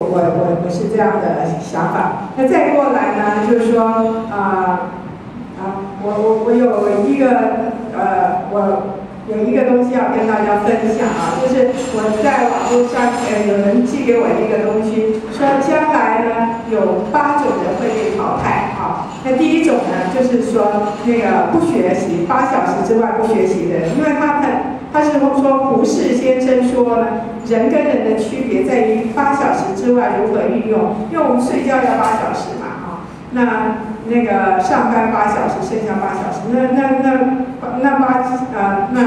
我我我是这样的想法。那再过来呢，就是说啊啊，我我我有一个呃我。有一个东西要跟大家分享啊，就是我在网络上呃有人寄给我一个东西，说将来呢有八九人会被淘汰那第一种呢，就是说那个不学习八小时之外不学习的人，因为他们他是说胡适先生说呢，人跟人的区别在于八小时之外如何运用，因为我们睡觉要八小时嘛啊，那那个上班八小时，剩下八小时，那那那。那八呃，那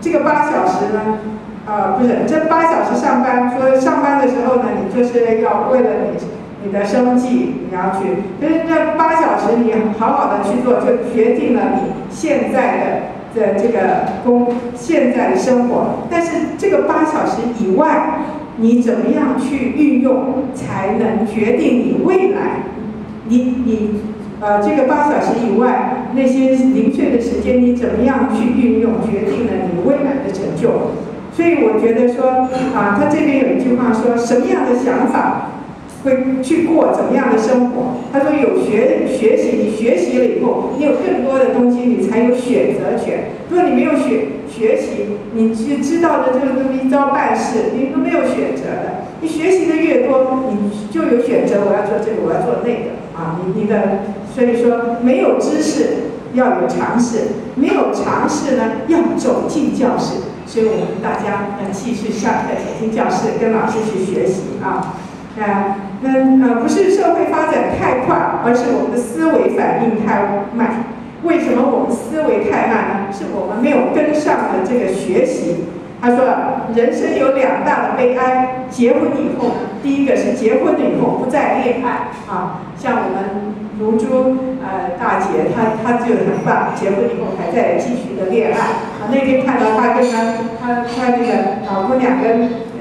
这个八小时呢，呃，不是这八小时上班，说上班的时候呢，你就是要为了你你的生计，你要去，可是这八小时你好好的去做，就决定了你现在的的这个工现在的生活。但是这个八小时以外，你怎么样去运用，才能决定你未来，你你。呃，这个八小时以外那些零碎的时间，你怎么样去运用，决定了你未来的成就。所以我觉得说，啊，他这边有一句话说，什么样的想法会去过怎么样的生活？他说有学学习，你学习了以后，你有更多的东西，你才有选择权。如果你没有学学习，你去知道的这个东西招办事，你都没有选择的。你学习的越多，你就有选择，我要做这个，我要做那个，啊，你你的。所以说，没有知识要有尝试，没有尝试呢要走进教室。所以我们大家要继续上课，走进教室，跟老师去学习啊。啊，那呃不是社会发展太快，而是我们的思维反应太慢。为什么我们思维太慢呢？是我们没有跟上的这个学习。他说，人生有两大的悲哀：结婚以后，第一个是结婚了以后不再恋爱啊，像我们。如珠呃大姐，她她就很棒，结婚以后还在继续的恋爱。啊，那天看到她跟她她她那个老公两个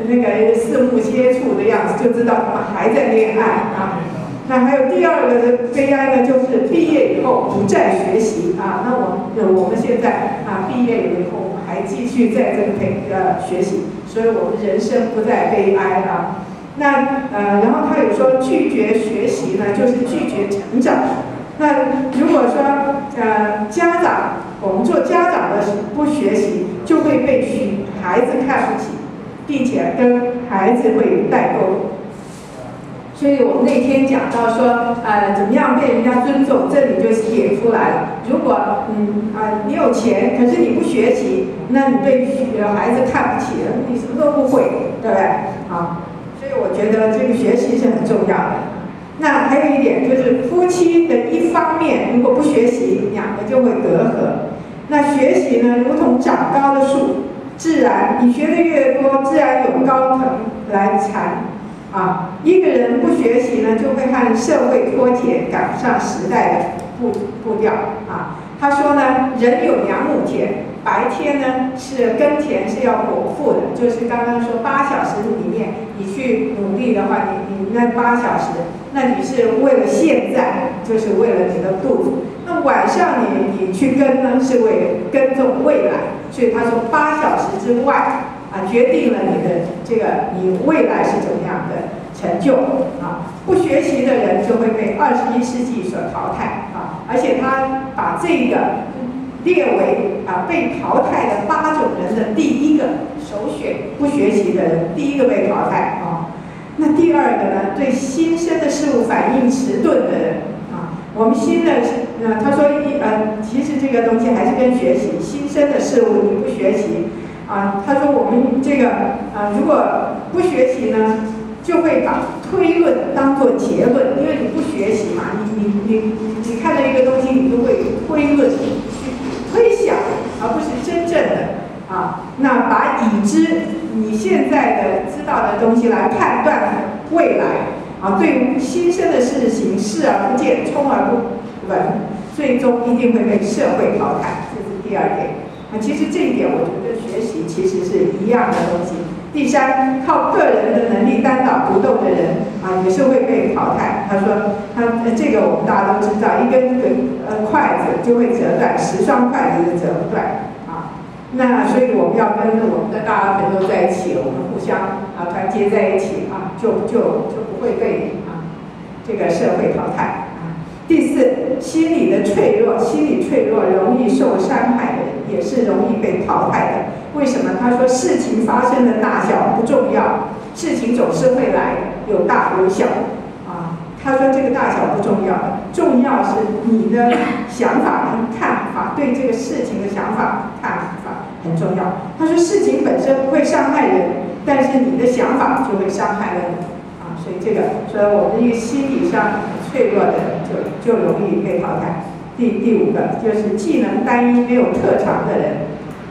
那个四目接触的样子，就知道他们还在恋爱啊。那还有第二个的悲哀呢，就是毕业以后不再学习啊。那我我们现在啊毕业以后，还继续在这个培呃学习，所以我们人生不再悲哀啊。那呃，然后他有说拒绝学习呢，就是拒绝成长。那如果说呃家长，我们做家长的不学习，就会被孩子看不起，并且跟孩子会代沟。所以我们那天讲到说，呃，怎么样被人家尊重，这里就写出来了。如果嗯啊你有钱，可是你不学习，那你被孩子看不起，你什么都不会，对不对？好。我觉得这个学习是很重要的。那还有一点就是，夫妻的一方面如果不学习，两个就会隔阂。那学习呢，如同长高的树，自然你学的越多，自然有高藤来缠。啊，一个人不学习呢，就会和社会脱节，赶不上时代的步步调。啊，他说呢，人有两亩田。白天呢是耕田是要果腹的，就是刚刚说八小时里面你去努力的话，你你那八小时，那你是为了现在，就是为了你的肚子。那晚上你你去耕呢，是为耕种未来。所以他说八小时之外啊，决定了你的这个你未来是怎么样的成就啊。不学习的人就会被二十一世纪所淘汰啊，而且他把这个。列为啊被淘汰的八种人的第一个首选，不学习的人第一个被淘汰啊。那第二个呢？对新生的事物反应迟钝的人啊。我们新的是呃，他说一呃，其实这个东西还是跟学习新生的事物你不学习啊。他说我们这个啊，如果不学习呢，就会把推论当做结论，因为你不学习嘛，你你你你看到一个东西，你就会推论。推想，而不是真正的啊。那把已知你现在的知道的东西来判断未来啊，对于新生的事情视而不见，充而不闻，最终一定会被社会淘汰。这是第二点啊。其实这一点，我觉得学习其实是一样的东西。第三，靠个人的能力单打独斗的人啊，也是会被淘汰。他说，他这个我们大家都知道，一根呃筷子就会折断，十双筷子就折不断。那所以我们要跟我们的大家朋友在一起，我们互相啊团结在一起啊，就就就不会被啊这个社会淘汰啊。第四，心理的脆弱，心理脆弱容易受伤害的也是容易被淘汰的。为什么？他说事情发生的大小不重要，事情总是会来，有大有小啊。他说：“这个大小不重要，重要是你的想法跟看法，对这个事情的想法看法重要。”他说：“事情本身不会伤害人，但是你的想法就会伤害了你啊！所以这个，所以我们一个心理上脆弱的人就就容易被淘汰。第第五个就是技能单一、没有特长的人。”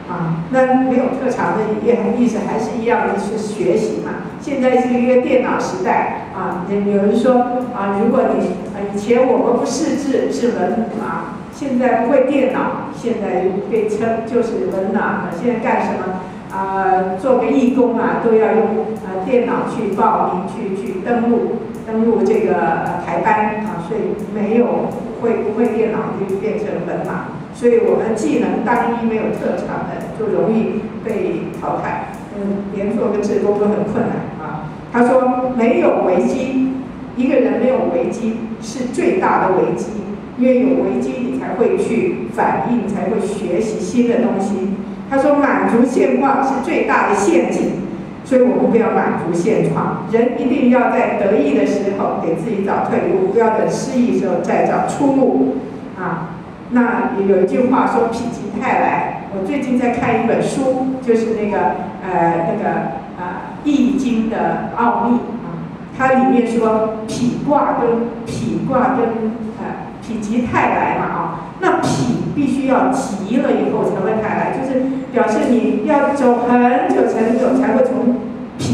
啊，那没有特长的也意思还是一样的，是学习嘛。现在是一个电脑时代啊，有人说啊，如果你啊以前我们不识字是文啊，现在不会电脑，现在被称就是文盲了。现在干什么啊？做个义工啊，都要用啊电脑去报名去去登录登录这个台班啊，所以没有会不会电脑就变成文盲。所以我们技能单一没有特长的就容易被淘汰，嗯，连做个志工都很困难啊。他说没有危机，一个人没有危机是最大的危机，因为有危机你才会去反应，才会学习新的东西。他说满足现况是最大的陷阱，所以我们不要满足现状，人一定要在得意的时候给自己找退路，不要等失意的时候再找出路啊。那有一句话说“否极泰来”。我最近在看一本书，就是那个呃那个啊《易经》的奥秘啊。它里面说“否卦跟“否卦跟呃“否极泰来”嘛啊。那“否”必须要急了以后才会泰来，就是表示你要走很久很久才会从“否”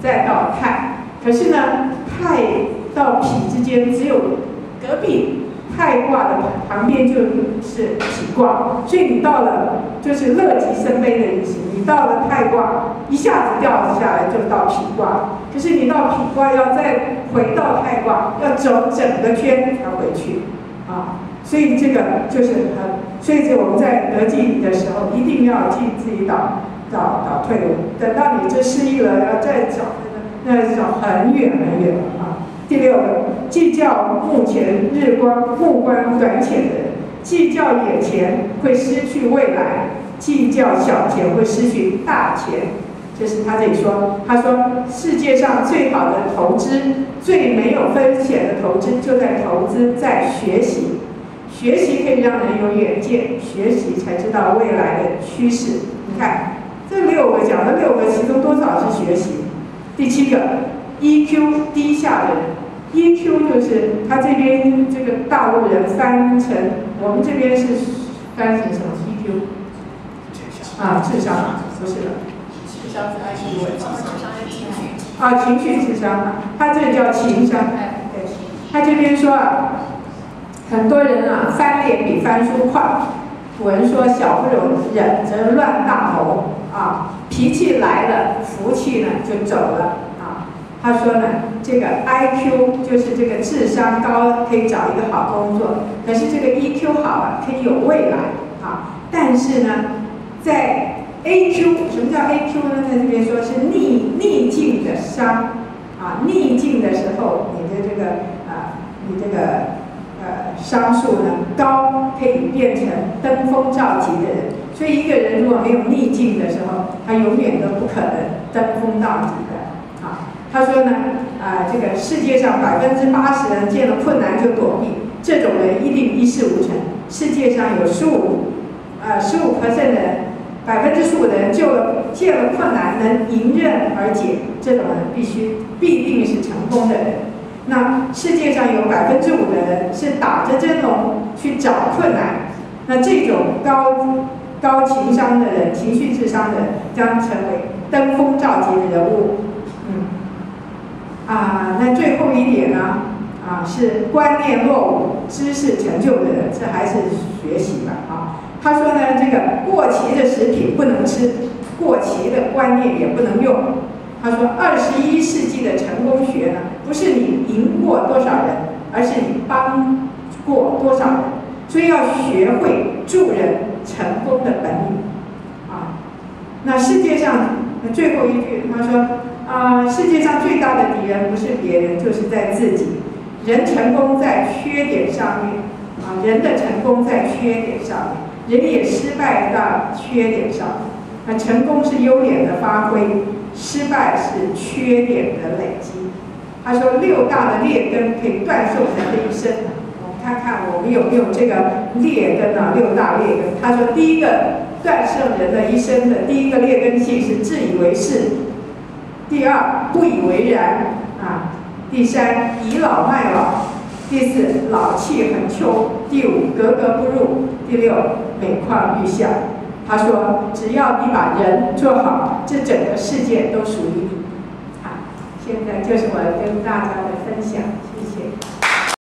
再到“泰”。可是呢，“泰”到“否”之间只有隔壁。太卦的旁边就是否卦，所以你到了就是乐极生悲的意思。你到了太卦，一下子掉下来就到否卦，可是你到否卦要再回到太卦，要走整个圈才回去啊。所以这个就是很，所以这我们在得计的时候，一定要替自己倒倒倒退路。等到你这失忆了，要再找那个，那找很远很远啊。第六个，计较目前日光目光短浅的人，计较眼前会失去未来，计较小钱会失去大钱。这是他这里说，他说世界上最好的投资，最没有风险的投资，就在投资在学习。学习可以让人有远见，学习才知道未来的趋势。你看这六个讲的六个，其中多少是学习？第七个，EQ 低下的人。EQ 就是他这边这个大陆人翻成，我们这边是翻成什么？EQ 啊，智商不是的，啊，情绪智商，他这叫情商。他这边说啊，很多人啊翻脸比翻书快。古人说小不忍忍则乱大谋啊，脾气来了，福气呢就走了啊。他说呢，这个 I Q 就是这个智商高可以找一个好工作，可是这个 E Q 好啊可以有未来啊。但是呢，在 A Q 什么叫 A Q 呢？在这边说是逆逆境的商啊，逆境的时候你的这个啊，你这个呃商数呢高，可以变成登峰造极的人。所以一个人如果没有逆境的时候，他永远都不可能登峰造极的。啊他说呢，啊，这个世界上百分之八十人见了困难就躲避，这种人一定一事无成。世界上有十五，呃，十五 percent 的人，百分之十五的人就见了困难能迎刃而解，这种人必须必定是成功的人。那世界上有百分之五的人是打着真龙去找困难，那这种高高情商的人，情绪智商的人将成为登峰造极的人物。嗯啊，那最后一点呢？啊，是观念落伍、知识成就的人，这还是学习吧。啊，他说呢，这个过期的食品不能吃，过期的观念也不能用。他说，二十一世纪的成功学呢，不是你赢过多少人，而是你帮过多少人。所以要学会助人成功的本领。啊，那最后一句他说啊，世界上最大的敌人不是别人，就是在自己。人成功在缺点上面啊，人的成功在缺点上面，人也失败在缺点上。那成功是优点的发挥，失败是缺点的累积。他说六大的劣根可以断送人的一生。我们看看我们有没有这个劣根啊？六大劣根。他说第一个断送人的一生的第一个劣根性是自以为是，第二不以为然啊。第三，倚老卖老；第四，老气横秋；第五，格格不入；第六，每况愈下。他说：“只要你把人做好，这整个世界都属于你。”好，现在就是我跟大家的分享。